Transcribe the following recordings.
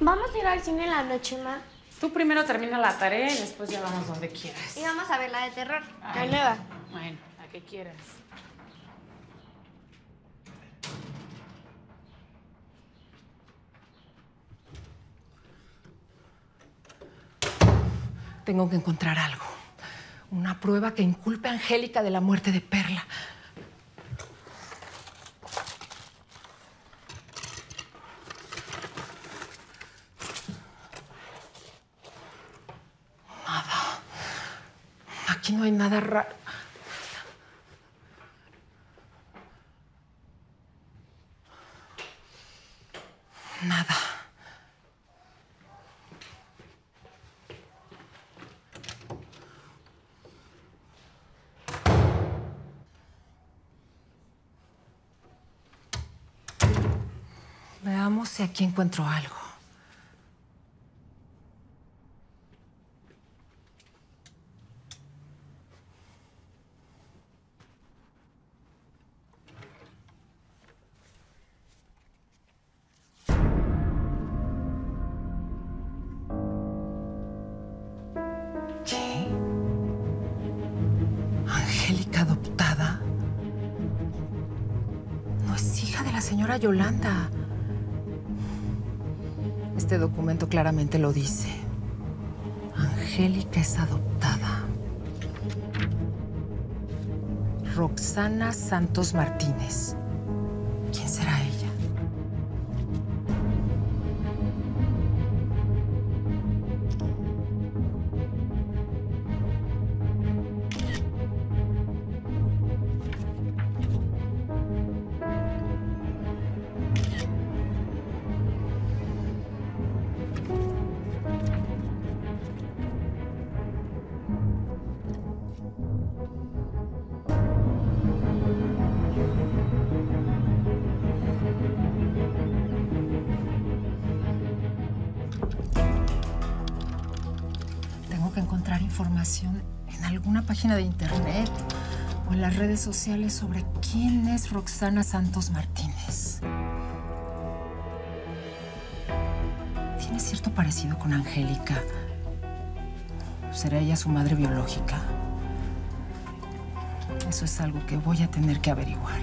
Vamos a ir al cine en la noche, ma. Tú primero termina la tarea y después ya vamos donde quieras. Y vamos a ver la de terror, la nueva. Bueno, la que quieras. Tengo que encontrar algo. Una prueba que inculpe a Angélica de la muerte de Perla. No hay nada raro. Nada. Veamos si aquí encuentro algo. Señora Yolanda. Este documento claramente lo dice. Angélica es adoptada. Roxana Santos Martínez. ¿Quién será encontrar información en alguna página de internet o en las redes sociales sobre quién es Roxana Santos Martínez. Tiene cierto parecido con Angélica. ¿Será ella su madre biológica? Eso es algo que voy a tener que averiguar.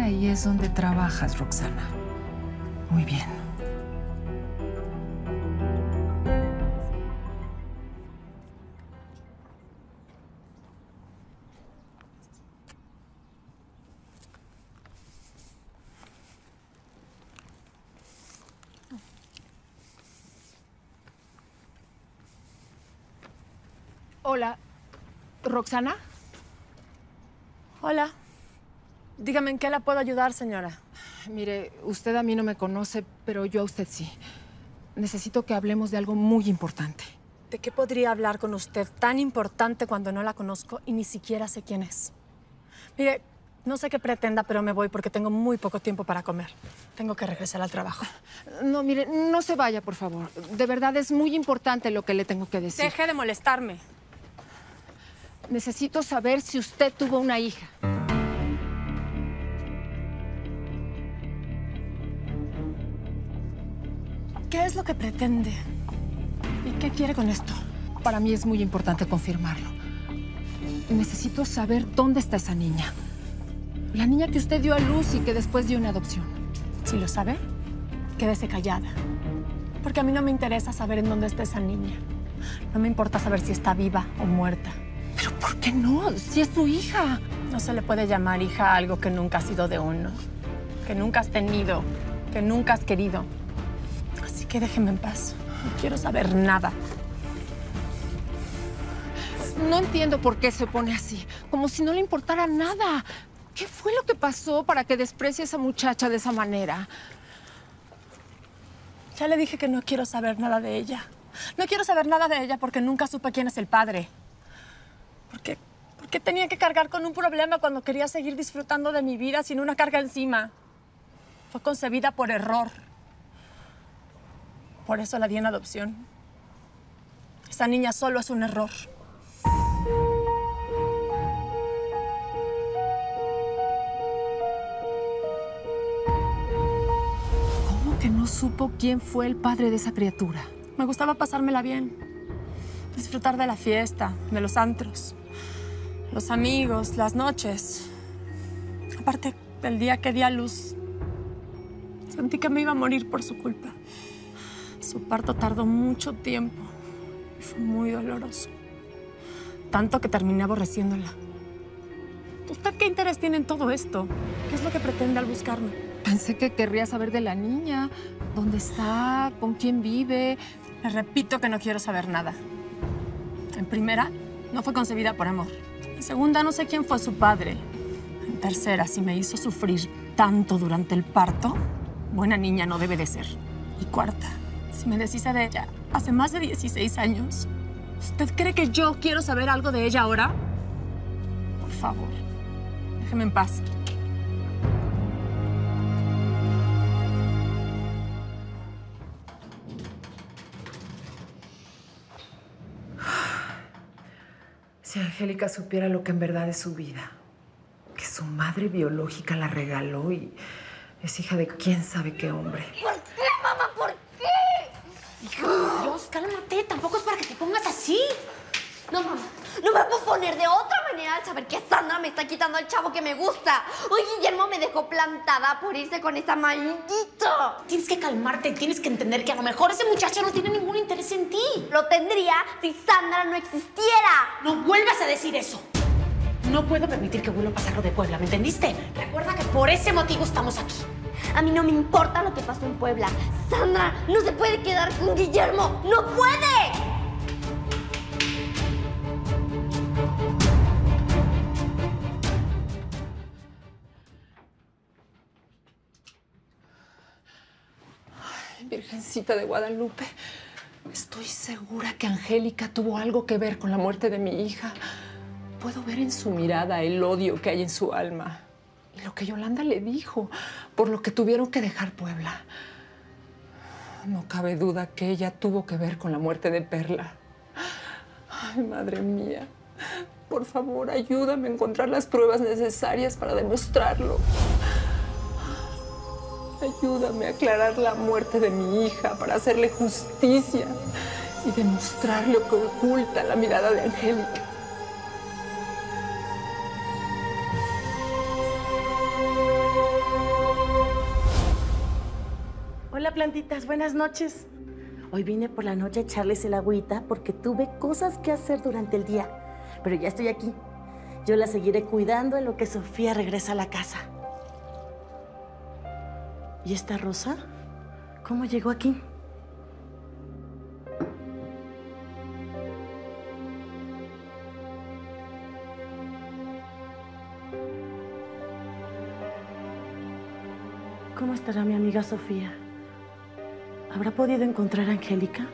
Ahí es donde trabajas, Roxana. Muy bien. Hola, ¿Roxana? Hola. Dígame en qué la puedo ayudar, señora. Mire, usted a mí no me conoce, pero yo a usted sí. Necesito que hablemos de algo muy importante. ¿De qué podría hablar con usted tan importante cuando no la conozco y ni siquiera sé quién es? Mire, no sé qué pretenda, pero me voy porque tengo muy poco tiempo para comer. Tengo que regresar al trabajo. No, mire, no se vaya, por favor. De verdad es muy importante lo que le tengo que decir. Deje de molestarme. Necesito saber si usted tuvo una hija. Es lo que pretende? ¿Y qué quiere con esto? Para mí es muy importante confirmarlo. Necesito saber dónde está esa niña. La niña que usted dio a luz y que después dio en adopción. Si lo sabe, quédese callada. Porque a mí no me interesa saber en dónde está esa niña. No me importa saber si está viva o muerta. ¿Pero por qué no? Si es su hija. No se le puede llamar hija a algo que nunca ha sido de uno, que nunca has tenido, que nunca has querido. Que déjeme en paz. No quiero saber nada. No entiendo por qué se pone así, como si no le importara nada. ¿Qué fue lo que pasó para que desprecie a esa muchacha de esa manera? Ya le dije que no quiero saber nada de ella. No quiero saber nada de ella porque nunca supe quién es el padre. Porque, porque tenía que cargar con un problema cuando quería seguir disfrutando de mi vida sin una carga encima. Fue concebida por error. Por eso la di en adopción. Esa niña solo es un error. ¿Cómo que no supo quién fue el padre de esa criatura? Me gustaba pasármela bien. Disfrutar de la fiesta, de los antros, los amigos, las noches. Aparte, el día que di a luz, sentí que me iba a morir por su culpa. Su parto tardó mucho tiempo y fue muy doloroso. Tanto que terminé aborreciéndola. ¿Usted qué interés tiene en todo esto? ¿Qué es lo que pretende al buscarme? Pensé que querría saber de la niña, dónde está, con quién vive. Le repito que no quiero saber nada. En primera, no fue concebida por amor. En segunda, no sé quién fue su padre. En tercera, si me hizo sufrir tanto durante el parto, buena niña no debe de ser. Y cuarta, si me deshice de ella hace más de 16 años, ¿usted cree que yo quiero saber algo de ella ahora? Por favor, déjeme en paz. Si Angélica supiera lo que en verdad es su vida, que su madre biológica la regaló y es hija de quién sabe qué hombre. ¿Por qué, mamá? ¿Por qué? Hija de Dios, cálmate. Tampoco es para que te pongas así. No, mamá. No me puedo poner de otra manera al saber que Sandra me está quitando al chavo que me gusta. Hoy Guillermo me dejó plantada por irse con esa maldita. Tienes que calmarte. Tienes que entender que a lo mejor ese muchacho no tiene ningún interés en ti. Lo tendría si Sandra no existiera. No vuelvas a decir eso. No puedo permitir que vuelva a pasar lo de Puebla, ¿me entendiste? Recuerda que por ese motivo estamos aquí. A mí no me importa lo que pasó en Puebla. Sandra no se puede quedar con Guillermo. ¡No puede! Virgencita de Guadalupe, estoy segura que Angélica tuvo algo que ver con la muerte de mi hija. Puedo ver en su mirada el odio que hay en su alma. Y lo que Yolanda le dijo, por lo que tuvieron que dejar Puebla. No cabe duda que ella tuvo que ver con la muerte de Perla. Ay, madre mía. Por favor, ayúdame a encontrar las pruebas necesarias para demostrarlo. Ayúdame a aclarar la muerte de mi hija para hacerle justicia y demostrar lo que oculta la mirada de Angélica. Hola plantitas, buenas noches. Hoy vine por la noche a echarles el agüita porque tuve cosas que hacer durante el día. Pero ya estoy aquí. Yo la seguiré cuidando en lo que Sofía regresa a la casa. ¿Y esta rosa? ¿Cómo llegó aquí? ¿Cómo estará mi amiga Sofía? ¿Habrá podido encontrar a Angélica?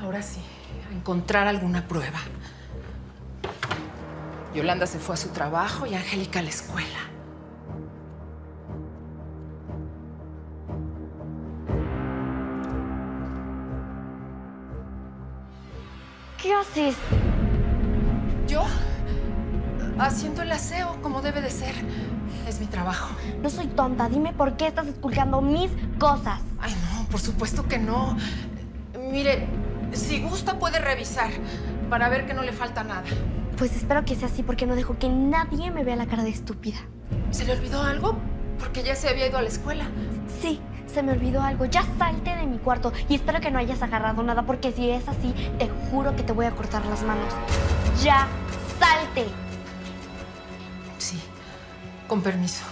Ahora sí, a encontrar alguna prueba. Yolanda se fue a su trabajo y Angélica a la escuela. ¿Qué haces? ¿Yo? Haciendo el aseo como debe de ser. Es mi trabajo. No soy tonta. Dime por qué estás esculcando mis cosas. Ay, no, por supuesto que no. Mire, si gusta puede revisar para ver que no le falta nada. Pues espero que sea así porque no dejo que nadie me vea la cara de estúpida. ¿Se le olvidó algo? Porque ya se había ido a la escuela. Sí, se me olvidó algo. Ya salte de mi cuarto y espero que no hayas agarrado nada porque si es así, te juro que te voy a cortar las manos. Ya, salte. Sí, con permiso.